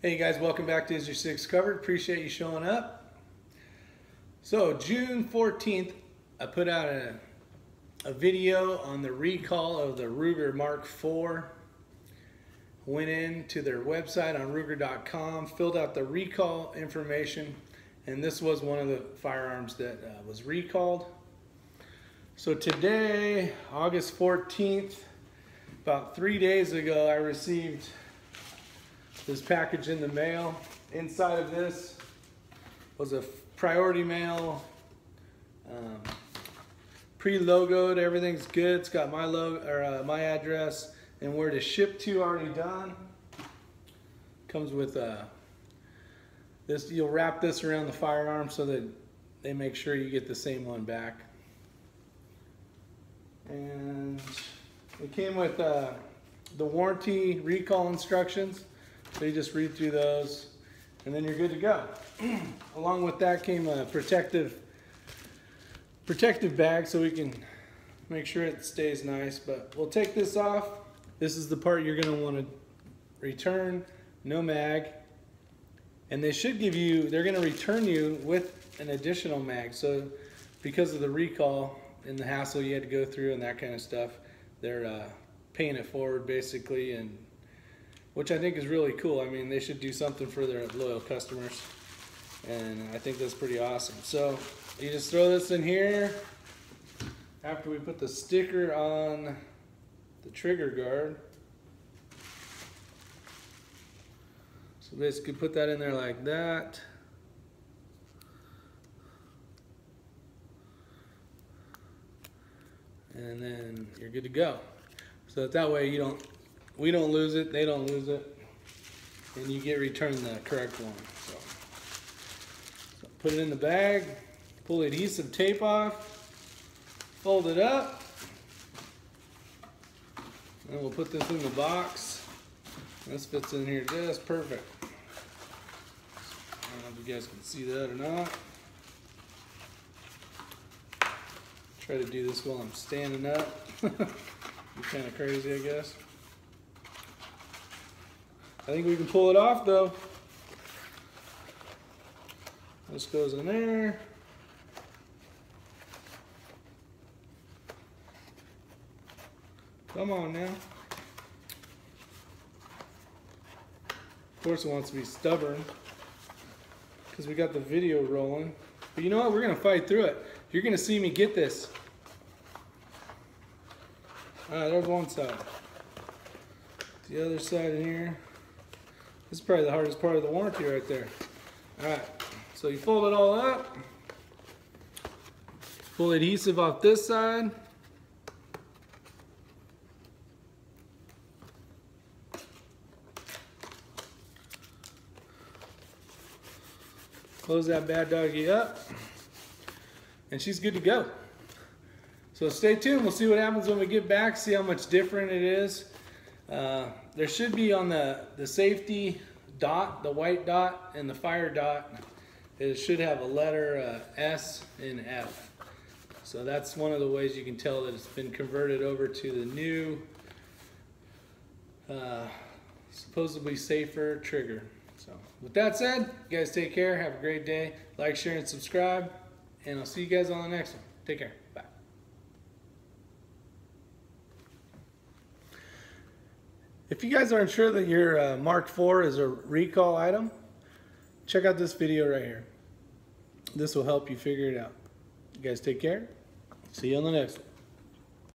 Hey guys, welcome back to Is Your Six Covered. Appreciate you showing up. So June 14th, I put out a, a video on the recall of the Ruger Mark IV. Went in to their website on Ruger.com, filled out the recall information, and this was one of the firearms that uh, was recalled. So today, August 14th, about three days ago, I received this package in the mail. Inside of this was a priority mail, um, pre-logoed. Everything's good. It's got my logo or uh, my address and where to ship to already done. Comes with uh, this. You'll wrap this around the firearm so that they make sure you get the same one back. And it came with uh, the warranty recall instructions. So you just read through those and then you're good to go. Along with that came a protective protective bag so we can make sure it stays nice. But we'll take this off. This is the part you're gonna wanna return, no mag. And they should give you, they're gonna return you with an additional mag. So because of the recall and the hassle you had to go through and that kind of stuff, they're uh, paying it forward basically and which I think is really cool. I mean, they should do something for their loyal customers. And I think that's pretty awesome. So you just throw this in here after we put the sticker on the trigger guard. So basically put that in there like that. And then you're good to go. So that, that way you don't we don't lose it, they don't lose it, and you get returned the correct one. So, so put it in the bag, pull the adhesive tape off, fold it up, and we'll put this in the box. This fits in here just perfect. I don't know if you guys can see that or not. Try to do this while I'm standing up. kind of crazy, I guess. I think we can pull it off though. This goes in there. Come on now. Of course it wants to be stubborn because we got the video rolling. But you know what? We're going to fight through it. You're going to see me get this. All right, there's one side. The other side in here. This is probably the hardest part of the warranty right there. All right, so you fold it all up. Pull adhesive off this side. Close that bad doggy up. And she's good to go. So stay tuned. We'll see what happens when we get back, see how much different it is. Uh, there should be on the, the safety dot, the white dot, and the fire dot, it should have a letter uh, S and F. So that's one of the ways you can tell that it's been converted over to the new, uh, supposedly safer trigger. So with that said, guys take care, have a great day, like, share, and subscribe, and I'll see you guys on the next one. Take care. Bye. If you guys aren't sure that your uh, Mark IV is a recall item, check out this video right here. This will help you figure it out. You guys take care. See you on the next one.